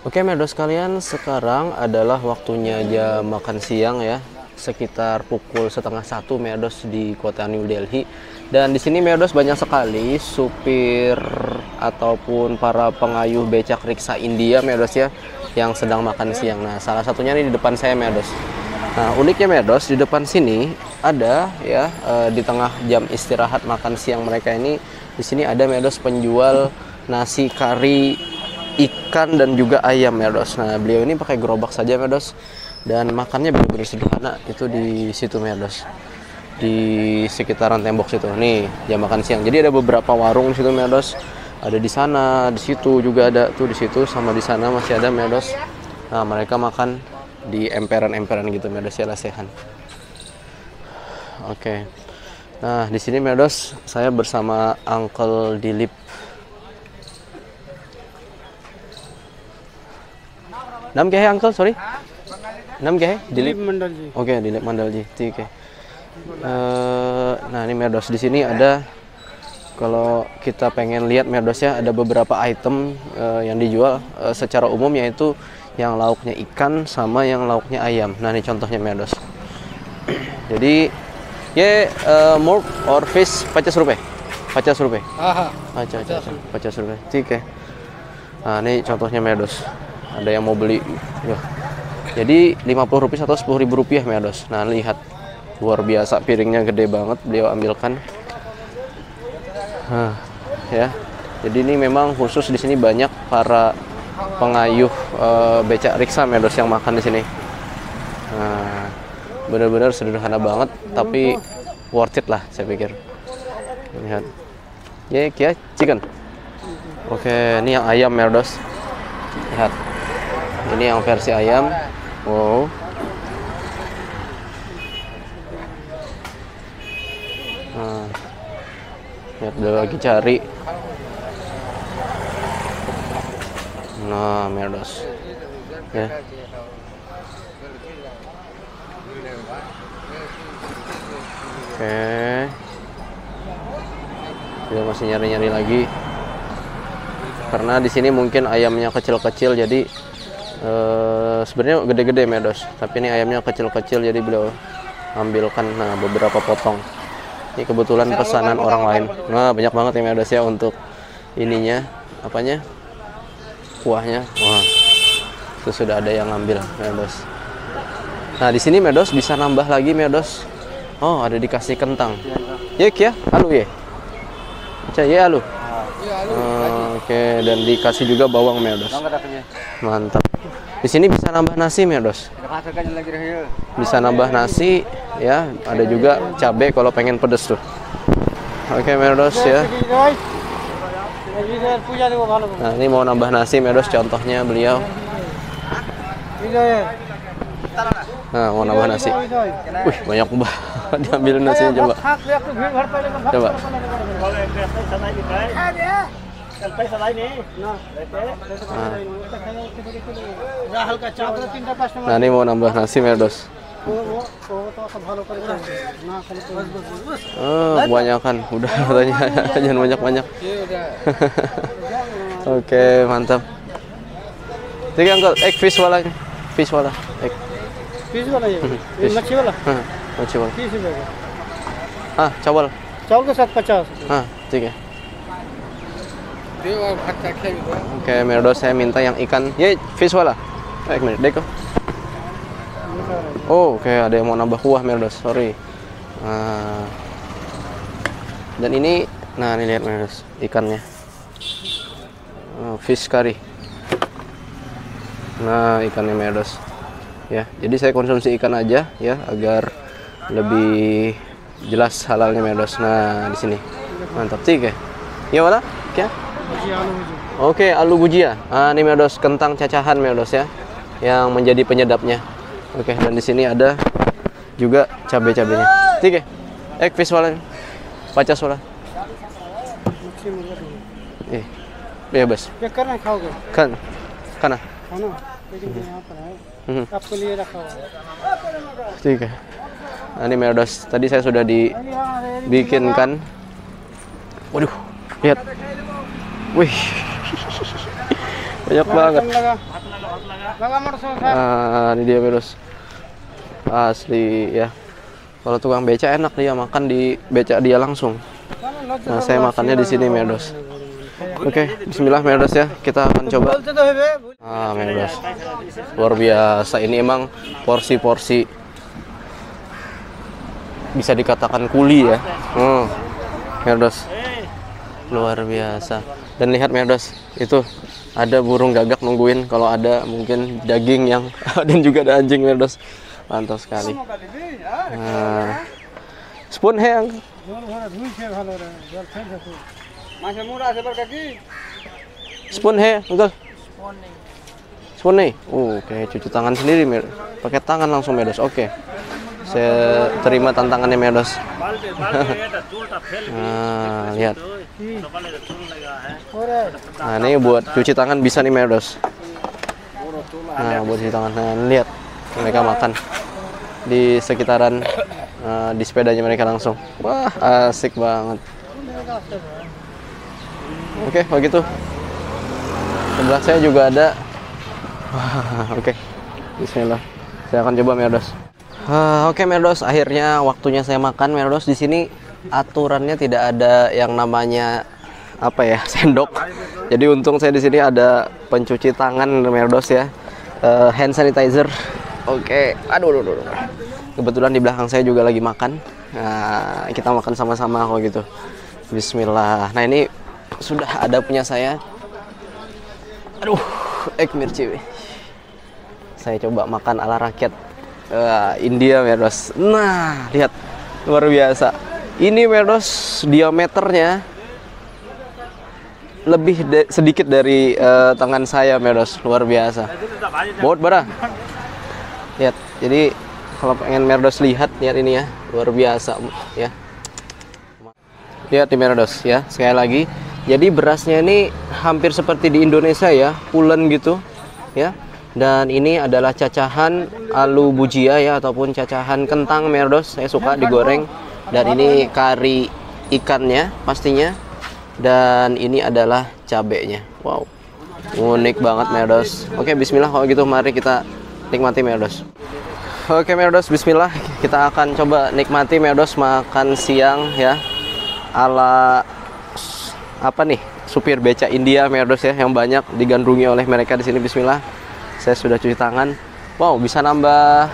Oke Merdos kalian sekarang adalah waktunya jam makan siang ya sekitar pukul setengah satu Merdos di kota New Delhi dan di sini Merdos banyak sekali supir ataupun para pengayuh becak riksa India Merdos ya yang sedang makan siang. Nah salah satunya ini di depan saya Merdos. Nah uniknya Merdos di depan sini ada ya eh, di tengah jam istirahat makan siang mereka ini di sini ada Merdos penjual nasi kari ikan dan juga ayam ya dos. Nah beliau ini pakai gerobak saja ya dos dan makannya benar-benar sederhana itu di situ ya dos di sekitaran tembok situ. Nih jam makan siang. Jadi ada beberapa warung situ ya dos. Ada di sana, di situ juga ada tuh di situ sama di sana masih ada ya dos. Nah mereka makan di emperan-emperan gitu ya dos ya lesehan. Oke. Nah di sini Medos saya bersama Uncle Dilip नाम क्या है uncle sorry नाम क्या है दिलीप मंडल जी Oke, Dilip Mandal Ji. Oke. Eh, nah, ini Merdos di sini ada kalau kita pengen lihat Merdos ya, ada beberapa item eh, yang dijual eh, secara umum yaitu yang lauknya ikan sama yang lauknya ayam. Nah, ini contohnya Merdos. Jadi, ये मोर और फिश पचास रुपए पचास रुपए हाँ हाँ Acha, acha, acha. Pacas rupiah. Tik ya. Nah, ini contohnya Medos. Ada yang mau beli. Ya. Jadi 50 rupiah atau 10 ribu rupiah Medos. Nah, lihat. Luar biasa piringnya gede banget beliau ambilkan. Nah, ya. Jadi ini memang khusus di sini banyak para pengayuh eh, becak riksa Medos yang makan di sini. Nah, benar-benar sederhana banget tapi worth it lah saya pikir. Lihat. Ya, kia chicken. Oke, ini yang ayam Merdos. Lihat. Ini yang versi ayam. Wow. Nah. Lihat udah lagi cari. Nah, Merdos. Ya. Oke. Dia masih nyari-nyari lagi. Karena di sini mungkin ayamnya kecil-kecil jadi eh, sebenarnya gede-gede medos, tapi ini ayamnya kecil-kecil jadi beliau ambilkan nah beberapa potong. Ini kebetulan pesanan orang lain. Nah, banyak banget ya medos ya untuk ininya apanya? Kuahnya. Wah. Itu sudah ada yang ngambil medos. Nah, di sini medos bisa nambah lagi medos. Oh, ada dikasih kentang. Ya, ya, halo ya. Cah, ya halo. Oh, Oke, dan dikasih juga bawang medos. Mantap. Di sini bisa nambah nasi Mirdos ya, Bisa nambah nasi, ya. Ada juga cabai kalau pengen pedes tuh. Oke, Mirdos ya, ya. Nah, ini mau nambah nasi Mirdos ya, contohnya beliau. Nah, mau nambah nasi. Wih, banyak mbak. diambil nasi coba. Coba. हल्का चावल तीन टा पाँच Nah, ini mau nambah nasi medos. ভালো করে না খালি বস বস বস Oh, kebanyakan. Udah katanya jangan banyak-banyak. Oke, mantap. Tiga uncle, egg fish wala. Fish wala. Egg. Piece वाला ये ये मच्छी वाला Hah, mochi wala. तीस रुपए का Ah, chawal. चावल के साथ पचास Oke, Merdo saya minta yang ikan. Ye, fish wala. Eh, minute, deko. Oh, oke ada yang mau nambah kuah Merdos. Sorry. Nah. Dan ini, nah ini lihat Merdos, ikannya. Oh, fish curry. Nah, ikannya Merdos. Ya, jadi saya konsumsi ikan aja ya agar lebih jelas halalnya Merdos. Nah, di sini. Mantap. Tiga. Ya, wala? Kya? Oke, okay, alu gujia. Ah, ini meodos kentang cacahan meodos ya, yang menjadi penyedapnya. Oke, okay, dan di sini ada juga cabai-cabainya. Tiga, ek visualnya, pacar suara. Eh, iya, ya bos. Kan, karena kan, karena. Mhm. Tiga. Nah, ini meodos. Tadi saya sudah dibikinkan. Waduh, lihat Wih. Banyak banget. Nah, ini dia virus. Asli ya. Kalau tukang beca enak dia makan di beca dia langsung. Nah, saya makannya di sini Medos. Oke, okay, bismillah Medos ya. Kita akan coba. Ah, Medos. Luar biasa. Ini emang porsi-porsi bisa dikatakan kuli ya. Hmm. Medos. Luar biasa dan lihat Merdos itu ada burung gagak nungguin kalau ada mungkin daging yang dan juga ada anjing Merdos. Mantap sekali. Nah. spoon hang spoon hang enggak. Spoon nih oh, oke cuci tangan sendiri Mir pakai tangan langsung Merdos. Oke. Saya terima tantangannya Merdos. Nah, lihat. Nah, ini buat cuci tangan bisa nih, Medos. Nah, buat cuci tangan. Nah, lihat. Mereka makan di sekitaran eh, di sepedanya mereka langsung. Wah, asik banget. Oke, begitu. Sebelah saya juga ada. Oke, Bismillah. Saya akan coba Merdos. Ah, Oke Merdos, akhirnya waktunya saya makan Merdos. Di sini aturannya tidak ada yang namanya apa ya sendok. Jadi untung saya di sini ada pencuci tangan Merdos ya, Eh, hand sanitizer. Oke, aduh, aduh, aduh, aduh. Kebetulan di belakang saya juga lagi makan. Nah, kita makan sama-sama kalau gitu. Bismillah. Nah ini sudah ada punya saya. Aduh, egg mirci. Saya coba makan ala rakyat eh, India, Merdos. Nah, lihat luar biasa. Ini Merdos diameternya lebih da- sedikit dari eh, tangan saya, Merdos. Luar biasa. Baut bara. Lihat. Jadi kalau pengen Merdos lihat, lihat ini ya. Luar biasa, ya. Lihat di Merdos ya, sekali lagi. Jadi berasnya ini hampir seperti di Indonesia ya, pulen gitu ya. Dan ini adalah cacahan alu bujia ya ataupun cacahan kentang Merdos. Saya suka digoreng. Dan ini kari ikannya pastinya. Dan ini adalah cabenya. Wow. Unik banget Merdos. Oke, bismillah kalau gitu mari kita nikmati Merdos. Oke Merdos, bismillah. Kita akan coba nikmati Merdos makan siang ya ala apa nih supir beca India Merdos ya yang banyak digandrungi oleh mereka di sini Bismillah saya sudah cuci tangan wow bisa nambah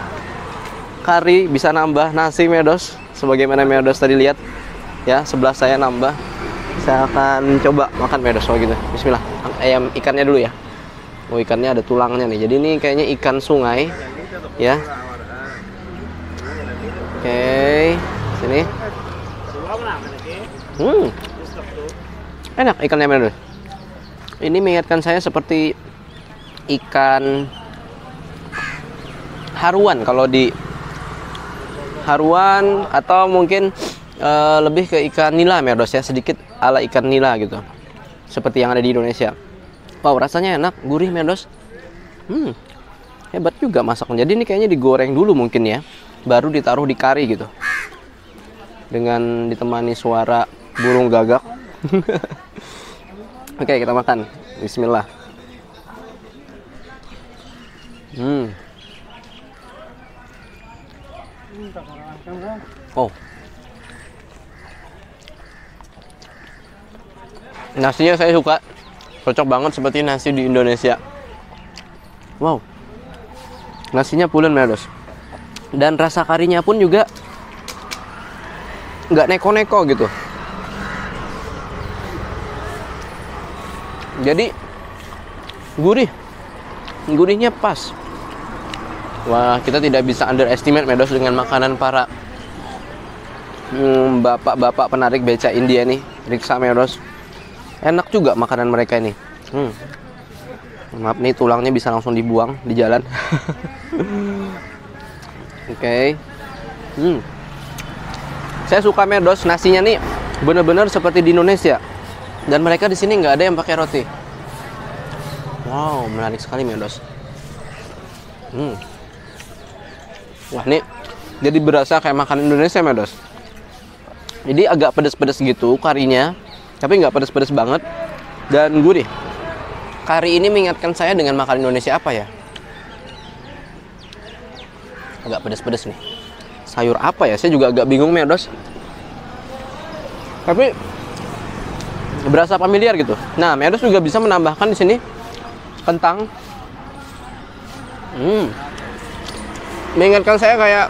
kari bisa nambah nasi Merdos sebagaimana Merdos tadi lihat ya sebelah saya nambah saya akan coba makan oh gitu. Bismillah. Ayam ikannya dulu ya. Oh ikannya ada tulangnya nih. Jadi ini kayaknya ikan sungai. Ya. Oke sini. Hmm. Enak ikannya Merdos. Ini mengingatkan saya seperti ikan haruan. Kalau di haruan atau mungkin eh, lebih ke ikan nila Merdos ya, sedikit ala ikan nila gitu. Seperti yang ada di Indonesia. Wow, rasanya enak, gurih Merdos. Hmm. Hebat juga masaknya. Jadi ini kayaknya digoreng dulu mungkin ya, baru ditaruh di kari gitu. Dengan ditemani suara burung gagak. Oke, kita makan. Bismillah. Hmm. Oh. Nasinya saya suka. Cocok banget seperti nasi di Indonesia. Wow. Nasinya pulen Merdos. Dan rasa karinya pun juga nggak neko-neko gitu. Jadi gurih, gurihnya pas. Wah, kita tidak bisa underestimate Medos dengan makanan para hmm, bapak-bapak penarik beca India nih, Riksa Medos. Enak juga makanan mereka ini. Hmm. Maaf nih tulangnya bisa langsung dibuang di jalan. Oke. Hmm. Saya suka Medos nasinya nih bener-bener seperti di Indonesia. Dan mereka di sini nggak ada yang pakai roti. Wow, menarik sekali Medos. Hmm. Wah, nih jadi berasa kayak makan Indonesia Medos. Jadi agak pedas-pedas gitu karinya, tapi nggak pedas-pedas banget dan gurih. kari ini mengingatkan saya dengan makanan Indonesia apa ya? Agak pedas-pedas nih. Sayur apa ya? Saya juga agak bingung medos. Tapi berasa familiar gitu. Nah, medos juga bisa menambahkan di sini kentang. Hmm. Mengingatkan saya kayak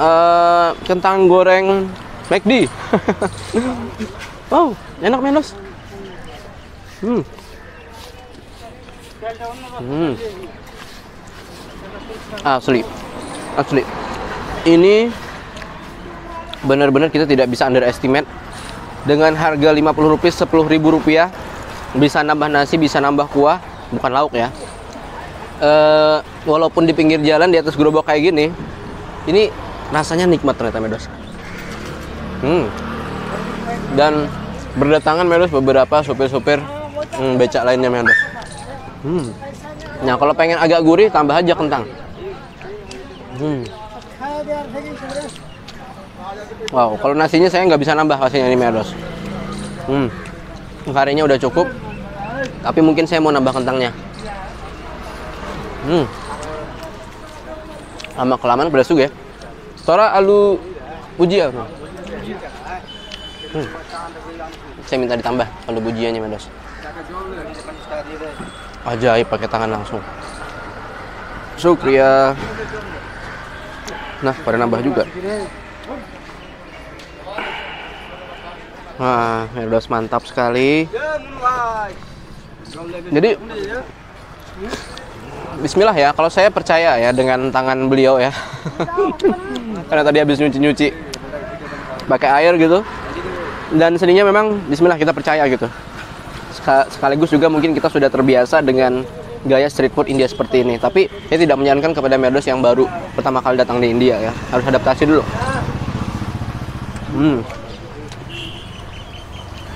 eh, kentang goreng McD. wow, enak medos. Hmm. Hmm. Asli. Asli. Ini benar-benar kita tidak bisa underestimate dengan harga 50 rupiah 10 ribu rupiah bisa nambah nasi bisa nambah kuah bukan lauk ya Eh, walaupun di pinggir jalan di atas gerobak kayak gini ini rasanya nikmat ternyata medos hmm. dan berdatangan medos beberapa sopir-sopir hmm, becak lainnya medos hmm. nah kalau pengen agak gurih tambah aja kentang hmm. Wow, kalau nasinya saya nggak bisa nambah pastinya ini medos. Hmm, karinya udah cukup. Tapi mungkin saya mau nambah kentangnya. Hmm. Lama kelamaan pedas juga ya. Tora alu uji ya. Hmm. Saya minta ditambah alu bujiannya medos. Ajaib pakai tangan langsung. Sukria. Nah, pada nambah juga. Wah, Medos mantap sekali. Jadi Bismillah ya, kalau saya percaya ya dengan tangan beliau ya. Karena tadi habis nyuci-nyuci pakai air gitu. Dan seninya memang Bismillah kita percaya gitu. Seka- Sekaligus juga mungkin kita sudah terbiasa dengan gaya street food India seperti ini. Tapi saya tidak menyarankan kepada Medos yang baru pertama kali datang di India ya, harus adaptasi dulu. Hmm.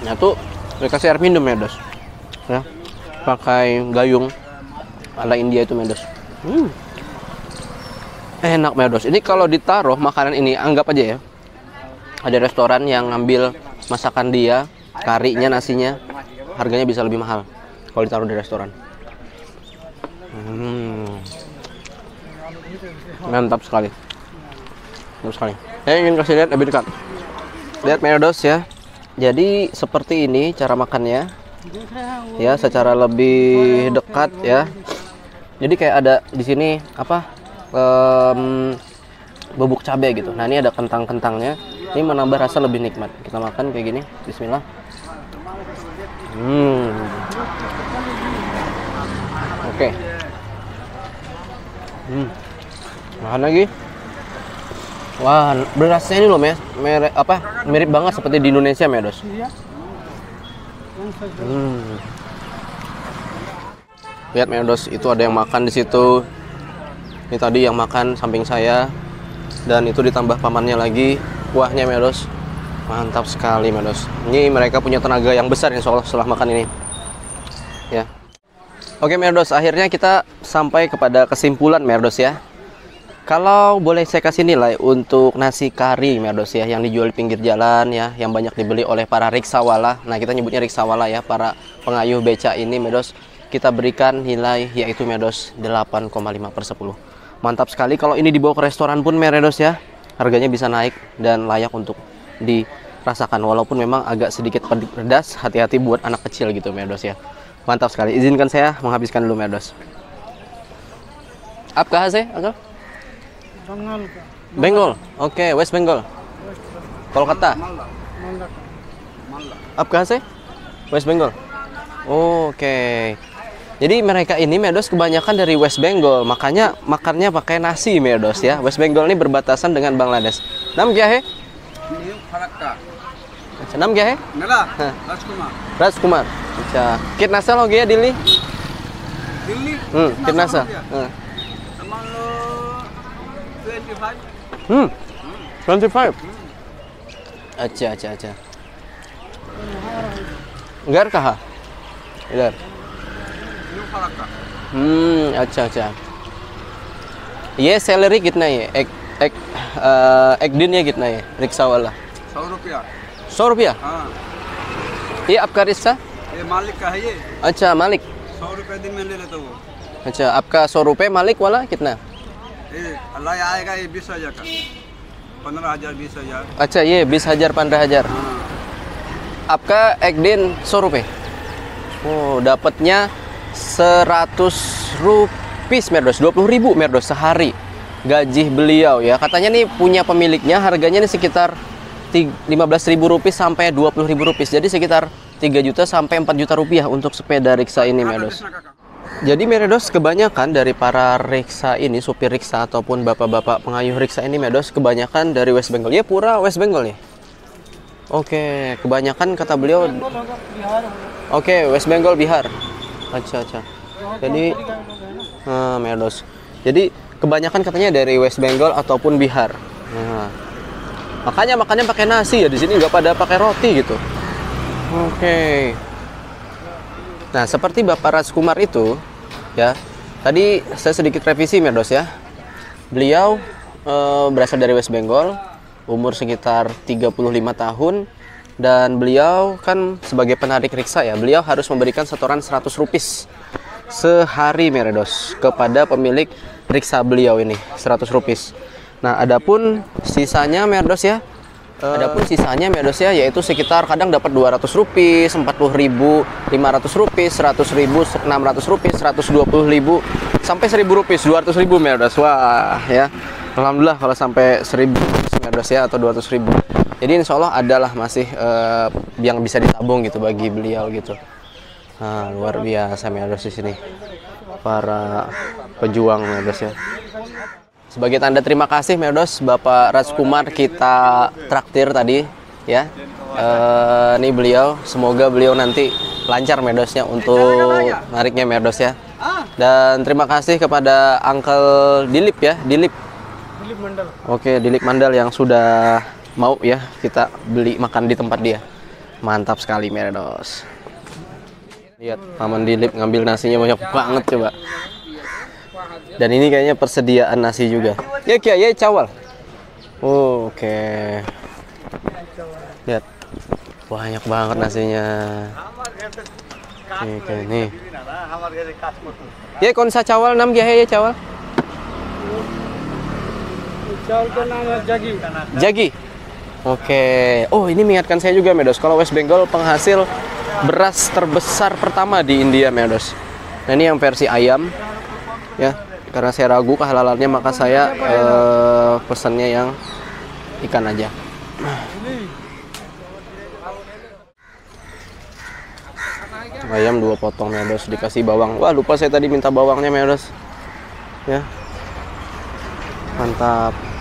Nah tuh dikasih air minum ya dos, ya pakai gayung ala India itu medos. Hmm. Enak medos. Ini kalau ditaruh makanan ini anggap aja ya. Ada restoran yang ngambil masakan dia, karinya, nasinya, harganya bisa lebih mahal kalau ditaruh di restoran. Hmm. Mantap sekali. Mantap sekali. Saya ingin kasih lihat lebih dekat. Lihat medos ya. Jadi seperti ini cara makannya. Ya, secara lebih dekat ya. Jadi kayak ada di sini apa? em, bubuk cabai gitu. Nah, ini ada kentang-kentangnya. Ini menambah rasa lebih nikmat. Kita makan kayak gini. Bismillah. Hmm. Oke. Hmm. Makan lagi. Wah, berasnya ini loh, Mes. Mere, apa? Mirip banget seperti di Indonesia, Medos. Hmm. Lihat Medos, itu ada yang makan di situ. Ini tadi yang makan samping saya. Dan itu ditambah pamannya lagi. Kuahnya Medos. Mantap sekali Medos. Ini mereka punya tenaga yang besar insya Allah setelah makan ini. Ya. Oke Merdos, akhirnya kita sampai kepada kesimpulan Merdos ya. Kalau boleh saya kasih nilai untuk nasi kari Merdos ya yang dijual di pinggir jalan ya, yang banyak dibeli oleh para riksawala. Nah, kita nyebutnya riksawala ya, para pengayuh beca ini Merdos. Kita berikan nilai yaitu Merdos 8,5 per 10. Mantap sekali kalau ini dibawa ke restoran pun Merdos ya harganya bisa naik dan layak untuk dirasakan. Walaupun memang agak sedikit pedas hati-hati buat anak kecil gitu Merdos ya. Mantap sekali. Izinkan saya menghabiskan dulu Merdos apa kah saya Uncle? Bengal Benggol oke West Bengal. Kolkata? Apa kah sih West Bengal. Oke. okay. Jadi mereka ini Medos kebanyakan dari West Bengal, makanya makannya pakai nasi Medos ya. West Bengal ini berbatasan dengan Bangladesh. Nam kya hai? Farakka अच्छा, नाम क्या है मेरा हाँ। राजकुमार राजकुमार अच्छा कितना साल हो गया दिल्ली दिल्ली हम्म कितना कितना साल साल हो गया? हाँ। मान लो ट्वेंटी फाइव हम्म 25 अच्छा अच्छा अच्छा घर कहाँ इधर न्यू फरक्का हम्म अच्छा अच्छा ये सैलरी कितना है एक एक अ, एक दिन ये कितना है रिक्शा वाला सौ रुपया सौ रुपया हाँ ये आपका रिक्शा ये मालिक का है ये अच्छा मालिक सौ रुपए दिन में ले लेता वो अच्छा आपका सौ रुपये मालिक वाला कितना ये अल्लाह आएगा ये बीस हजार का पंद्रह हजार बीस हजार अच्छा ये बीस हजार पंद्रह हजार आपका एक दिन सौ रुपये oh dapatnya 100 rupis merdos 20 ribu merdos sehari gaji beliau ya katanya nih punya pemiliknya harganya nih sekitar 15 ribu rupis sampai 20 ribu rupis jadi sekitar 3 juta sampai 4 juta rupiah untuk sepeda riksa ini merdos jadi Meredos kebanyakan dari para riksa ini, supir riksa ataupun bapak-bapak pengayuh riksa ini Meredos kebanyakan dari West Bengal. Ya pura West Bengal nih. Oke, kebanyakan kata beliau Oke, West Bengal Bihar. Acha acha. Jadi nah, Meredos. Jadi kebanyakan katanya dari West Bengal ataupun Bihar. Nah, makanya makannya pakai nasi ya di sini nggak pada pakai roti gitu. Oke. Nah, seperti Bapak Rajkumar itu, ya, tadi saya sedikit revisi, Merdos ya. Beliau eh, berasal dari West Bengal, umur sekitar 35 tahun, dan beliau kan sebagai penarik riksa ya, beliau harus memberikan setoran 100 rupiah sehari Merdos kepada pemilik riksa beliau ini, 100 rupiah. Nah, adapun sisanya Merdos ya, Adapun sisanya medosnya yaitu sekitar kadang dapat 200 rupiah, 40 ribu, 500 rupiah, 100 ribu, 600 rupiah, 120 ribu, sampai 1000 rupiah, 200 ribu medos. Wah ya, alhamdulillah kalau sampai 1000 medos ya atau 200 ribu jadi insya Allah adalah masih uh, yang bisa ditabung gitu bagi beliau gitu. Nah, luar biasa medos di sini. Para pejuang medos ya. Sebagai tanda terima kasih Medos, Bapak Rajkumar kita traktir tadi ya. Uh, ini beliau semoga beliau nanti lancar Medosnya untuk nariknya Medos ya. Dan terima kasih kepada Uncle Dilip ya. Dilip. Dilip Mandal. Oke Dilip Mandal yang sudah mau ya kita beli makan di tempat dia. Mantap sekali Medos. Lihat Paman Dilip ngambil nasinya banyak banget coba. Dan ini kayaknya persediaan nasi juga. Ya kia ya cawal. Oh, Oke. Lihat. Banyak banget nasinya. Oke, nih. Ya konsa cawal nam kia ya cawal. चावल का नाम है जगी Jagi. Oke. Oh, ini mengingatkan saya juga, Medos. Kalau West Bengal penghasil beras terbesar pertama di India, Medos. Nah, ini yang versi ayam. Ya, karena saya ragu kehalalannya, maka saya eh, pesannya yang ikan aja. Ayam dua potong, Medos. Dikasih bawang. Wah, lupa saya tadi minta bawangnya, Medos. Ya. Mantap.